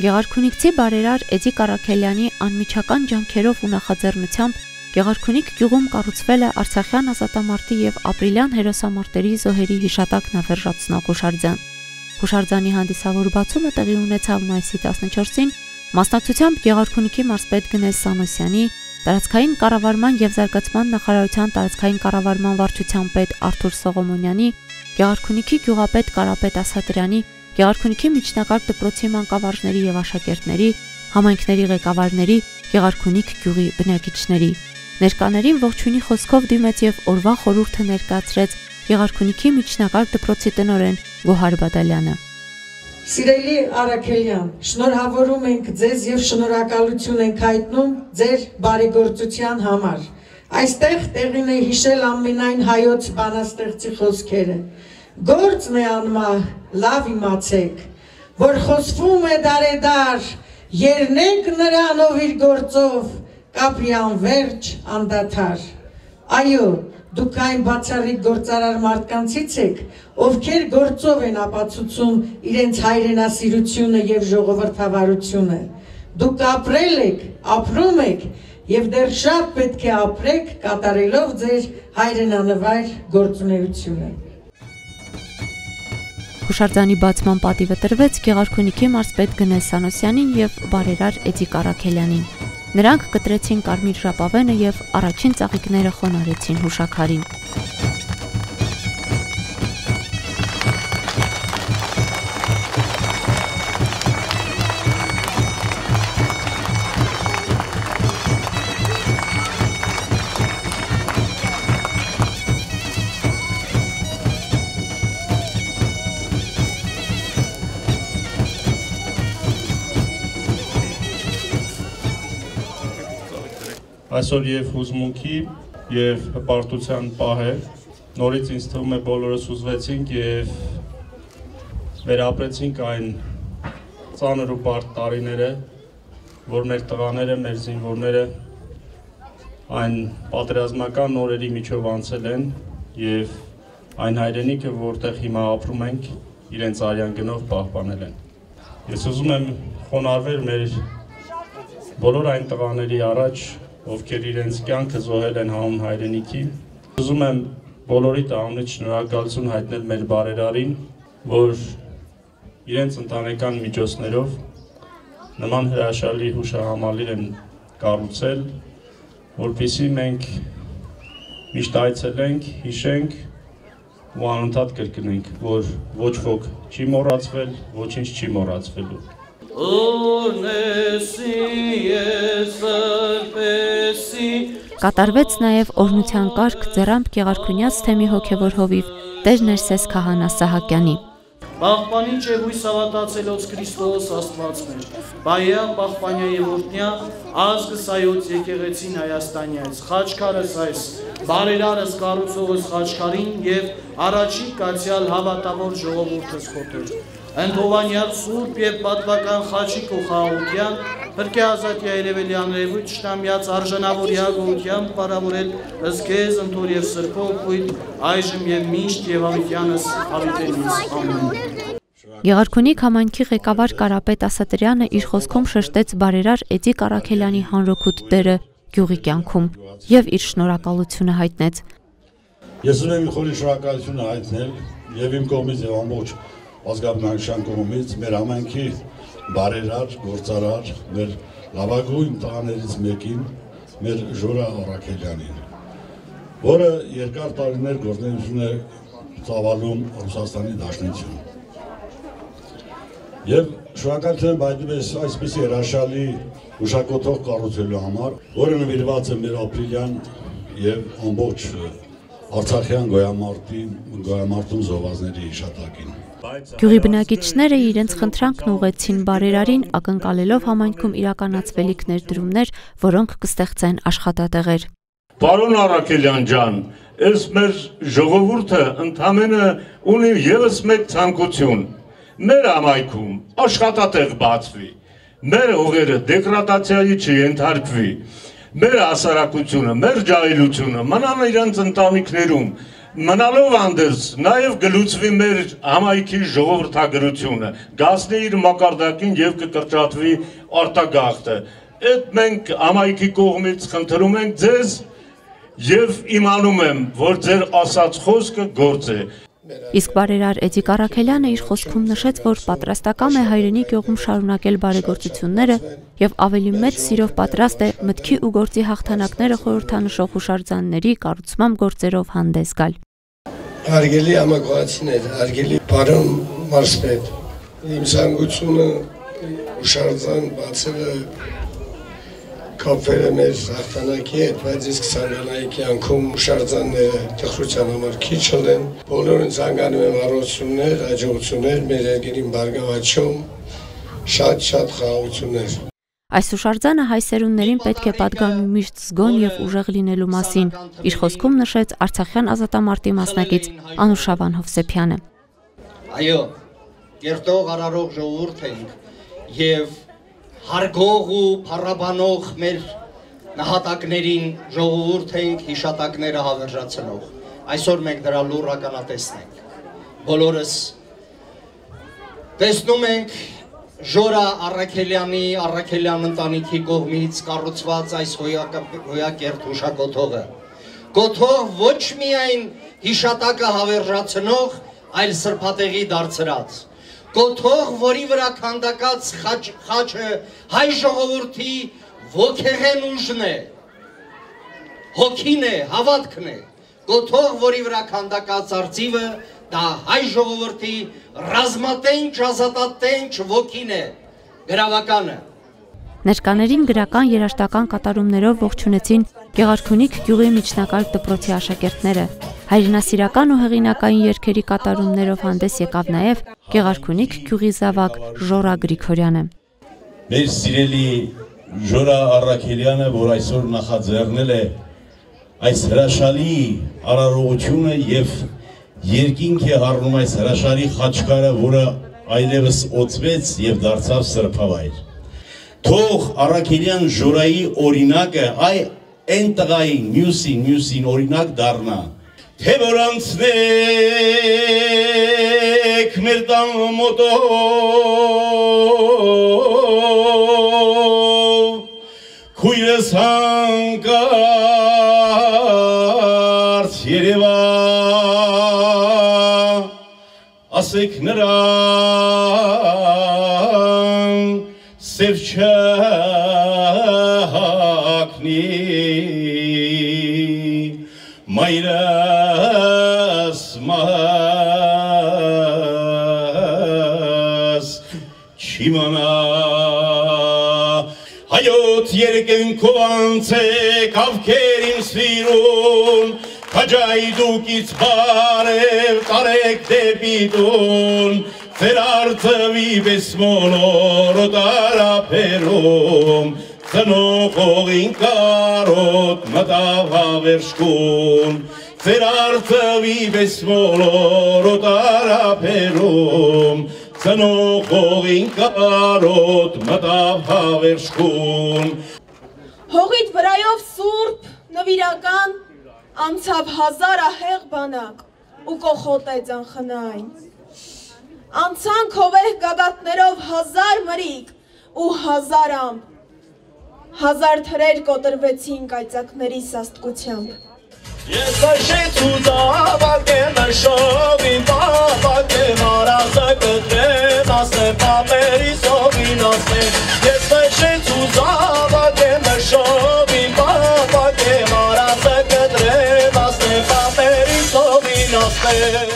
Գեղարքունիքցի բարերար Էդի Կարաքելյանի անմիջական ջանքերով ու նախաձեռնությամբ Գեղարքունիք գյուղում կառուցվել է Արցախյան ազատամարտի եւ ապրիլյան հերոսամարտերի զոհերի հիշատակն ավերժացնող հուշարձան։ Հուշարձանի հանդիսավոր բացումը տեղի ունեցավ մայիսի 14-ին մասնակցությամբ Գեղարքունիքի մարզպետ Գնես Սանոսյանի, տարածքային կառավարման եւ զարգացման նախարարության տարածքային կառավարման վարչության պետ Արթուր Սողոմոնյանի, Գեղարքունիքի գյուղապետ Կարապետ Ասատրյանի Գեղարքունիքի միջնակարգ դպրոցի մանկավարժների եւ աշակերտների, համայնքների ղեկավարների, Գեղարքունիք գյուղի բնակիչների ներկաներին ողջունի խոսքով դիմեց եւ օրվա խորհուրդը ներկայացրեց Գեղարքունիքի միջնակարգ դպրոցի տնօրեն Գոհար Բադալյանը։ Սիրելի Արաքելյան, շնորհավորում ենք ձեզ եւ շնորհակալություն ենք հայտնում ձեր բարեգործության համար։ Այստեղ տեղին է հիշել ամենայն հայոց բանաստեղծի խոսքերը։ Գործն է անմա, լավ իմացեք, որ խոսվում է դարեդար, երնեք նրանով իր գործով, կապրի անվերջ անդաթար։ Այո, դուք այն բացառիկ գործարար մարդկանցից եք, ովքեր գործով են ապացուցում իրենց հայրենասիրությունը եւ ժողովրդավարությունը։ Դուք ապրել եք, ապրում եք եւ դեռ շատ պետք է ապրեք կատարելով ձեր հայրենանվայր գործունեությունը։ Հուշարձանի բացման պատիվը տրվեց Գեղարքունիքի մարզպետ Գնես Սանոսյանին եւ բարերար Էդի Կարաքելյանին։ Նրանք կտրեցին կարմիր ժապավենը եւ առաջին ծաղիկները խոնարեցին հուշակարին։ Այսօր եւ հուզմունքի եւ հպարտության պահ է։ Նորից ինձ թվում է բոլորս ուզվեցինք եւ վերապրեցինք այն ծանր ու բարդ տարիները, որ մեր տղաները, մեր զինվորները այն պատերազմական նորերի միջով անցել են եւ այն հայրենիքը, որտեղ հիմա ապրում ենք, իրենց արյան գնով պահպանել են։ Ես ուզում եմ խոնարհվել մեր բոլոր այն տղաների առաջ, ովքեր իրենց կյանքը զոհել են հանուն հայրենիքի։ Ուզում եմ բոլորի տաղնից շնորհակալություն հայտնել մեր բարերարին, որ իրենց ընտանեկան միջոցներով նման հրաշալի հուշահամալիր են կառուցել, որpիսի մենք միշտ այցելենք, հիշենք ու անընդհատ կրկնենք, որ ոչ ոք չի մոռացվել, ոչինչ չի մոռացվելու։ Կատարվեց նաև օրնության կարգ ձեռամբ Գեղարքունյաց թեմի հոգևոր հովիվ Տեր Ներսես Քահանա Սահակյանի Պահպանիչ է հույս ավատացելոց Քրիստոս Աստված մեր, բայա պահպանյա եվորդնյա, ազգս այոց եկեղեցին Հայաստանյայց, խաչքարս այս, բարերարս կառուցողս խաչքարին և առաջի կացյալ հավատավոր ժողովուրդս խոտեր։ Ընթովանյալ Սուրբ եւ պատվական խաչիկ ու խաղաղության Փրկե Ազատիա Երևելյան Ռևույթ Շտամյաց արժանավորյա գողությամբ բարավորել ըսքեզ ընթոր եւ սրբով կույտ այժմ եւ միշտ եւ ավիտյանս ավիտենից ամեն Գեղարքունիք համայնքի ղեկավար Կարապետ Ասատրյանը իր խոսքում շեշտեց բարերար Էդի Կարաքելյանի հանրօգուտ դերը գյուղի կյանքում եւ իր շնորհակալությունը հայտնեց։ Ես ուզում եմ խորի շնորհակալությունը հայտնել եւ իմ կողմից եւ ամբողջ ազգաբնակչության կողմից մեր համայնքի բարերար, գործարար, մեր լավագույն տղաներից մեկին, մեր Ժորա Արաքելյանին, որը երկար տարիներ գործունեություն է ծավալում Ռուսաստանի Դաշնություն։ Եվ շնորհակալություն այդպես այսպեսի հրաշալի ուշակոթող կառուցելու համար, որը նվիրված է մեր ապրիլյան եւ ամբողջ Արցախյան գոյամարտի գոյամարտում զոհվածների հիշատակին։ Գյուղի բնակիչները իրենց խնդրանքն ուղեցին բարերարին, ակնկալելով համայնքում իրականացվելիք ներդրումներ, որոնք կստեղծեն աշխատատեղեր։ Պարոն Արաքելյան ջան, այս մեր ժողովուրդը ընդամենը ունի եւս մեկ ցանկություն։ Մեր համայնքում աշխատատեղ բացվի, մեր հողերը դեգրադացիայի չենթարկվի, մեր հասարակությունը, մեր ջահելությունը մնան իրենց ընտանիքներում, Մնալով անդերս, նաև գլուծվի մեր համայնքի ժողովրդագրությունը, գասնի իր մակարդակին եւ կկրճատվի արտագաղթը։ Այդ մենք համայնքի կողմից խնդրում ենք ձեզ եւ իմանում եմ, որ ձեր ասած խոսքը գործ է։ Իսկ բարերար Էդիկ Արաքելյանը իր խոսքում նշեց, որ պատրաստական է հայրենի գյուղում շարունակել բարեգործությունները եւ ավելի մեծ սիրով պատրաստ է մտքի ու գործի հաղթանակները խորհրդանշող հուշարձանների կառուցման գործերով հանդես գալ։ Հարգելի համագործներ, հարգելի պարոն մարսպետ, իմ զանգությունը հուշարձան բացելը կապվերը մեր հաղթանակի հետ, բայց իսկ ցանկանայի կյանքում շարժանները տխրության համար քիչ են։ Բոլորին ցանկանում եմ առողջություններ, հաջողություններ մեր երկրին բարգավաճում, շատ-շատ խաղաղություններ։ Այս հուշարձանը հայսերուններին պետք է պատգամի միշտ զգոն եւ ուժեղ լինելու մասին։ Իր խոսքում նշեց Արցախյան ազատամարտի մասնակից Անուշավան Հովսեփյանը։ Այո, երթող արարող ժողովուրդ ենք եւ հարգող ու փառաբանող մեր նահատակներին ժողովուրդ ենք հիշատակները հավերժացնող։ Այսօր մենք դրա լուր ականատեսն ենք։ Բոլորս տեսնում ենք Ժորա Արաքելյանի Արաքելյան ընտանիքի կողմից կառուցված այս հոյակերտ հուշակոթողը։ Կոթող ոչ միայն հիշատակը հավերժացնող, այլ սրբատեղի դարձրած գոթող, որի վրա քանդակած խաչ, խաչը հայ ժողովրդի ոգեղեն ուժն է, հոգին է, հավատքն է, գոթող, որի վրա քանդակած արծիվը, դա հայ ժողովրդի ռազմատենչ, ազատատենչ ոգին է, գրավականը։ Ներկաներին գրական երաշտական կատարումներով ողջունեցին Գեղարքունիք գյուղի միջնակարգ դպրոցի աշակերտները։ Հայրենասիրական ու հեղինակային երգերի կատարումներով հանդես եկավ նաև Գեղարքունիք գյուղի զավակ Ժորա Գրիգորյանը։ Մեր սիրելի Ժորա Արաքելյանը, որ այսօր նախաձեռնել է այս հրաշալի արարողությունը եւ երկինք է հառնում այս հրաշալի խաչքարը, որը այլևս օծվեց եւ դարձավ սրբավայր։ Թող Արաքելյան Ժորայի օրինակը այ այն տղայի մյուսին մյուսին օրինակ դառնա թե որ անցնեք մեր տան մոտով քույրս հանկարծ երևա ասեք նրան սև չհակնի չիմանա հայոց երկենքով անցեք ավքերին սիրուն Քաջայի դուքից բարև տարեք դեպի տուն Ձեր արձվի պես մոլորո տարապերում Ծնողողին կարոտ մտավ հավերշկուն Ձեր արձվի պես մոլորո տարապերում Ծնողողին կարոտ մտավ հավերշկուն Հողիտ վրայով սուրբ, նվիրական, անցավ հազար ահեղ բանակ ու կողոտեց անխնային։ Անցան քովեհ գագատներով հազար մրիկ ու հազար ամպ։ Հազար թրեր կոտրվեցին կայծակների սաստկությամբ։ Ես այշեց ու զավակ եմ շովին պապակ եմ արազը կտրեմ ասեմ պապերի սովին ասեմ Ես այշեց ու զավակ եմ շովին պապակ եմ արազը կտրեմ ասեմ պապերի սովին ասեմ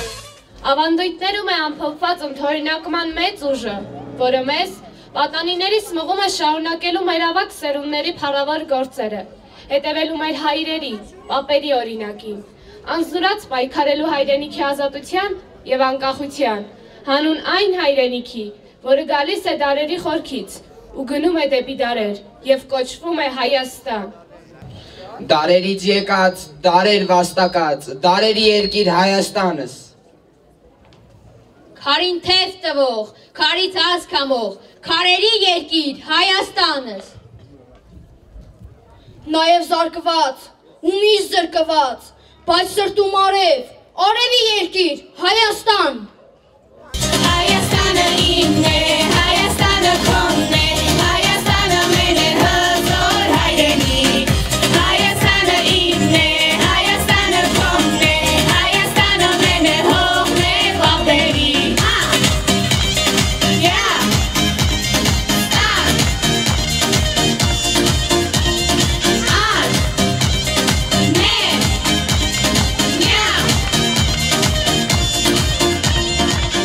Ավանդույթներում է ամփոփված ընդօրինակման մեծ ուժը, որը մեզ պատանիներից մղում է շարունակելու մեր ավակ սերունդների փառավոր գործերը, հետևելու մեր հայրերի, պապերի օրինակին, անզուրած պայքարելու հայրենիքի ազատության եւ անկախության, հանուն այն հայրենիքի, որը գալիս է դարերի խորքից ու գնում է դեպի դարեր եւ կոչվում է Հայաստան։ Դարերից եկած, դարեր վաստակած, դարերի երկիր Հայաստանս Քարին թև տվող, քարից հասկամող, քարերի երկիր Հայաստանս։ Նաև զարկված, ու միշտ զրկված, բայց սրտում արև, Օրևի երկիր, Հայաստան։ знает.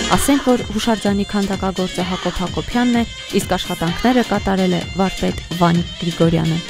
Ասենք որ հուշարձանի քանդակագործը Հակոբ Հակոբյանն է, իսկ աշխատանքները կատարել է վարպետ Վանիկ Գրիգորյանը։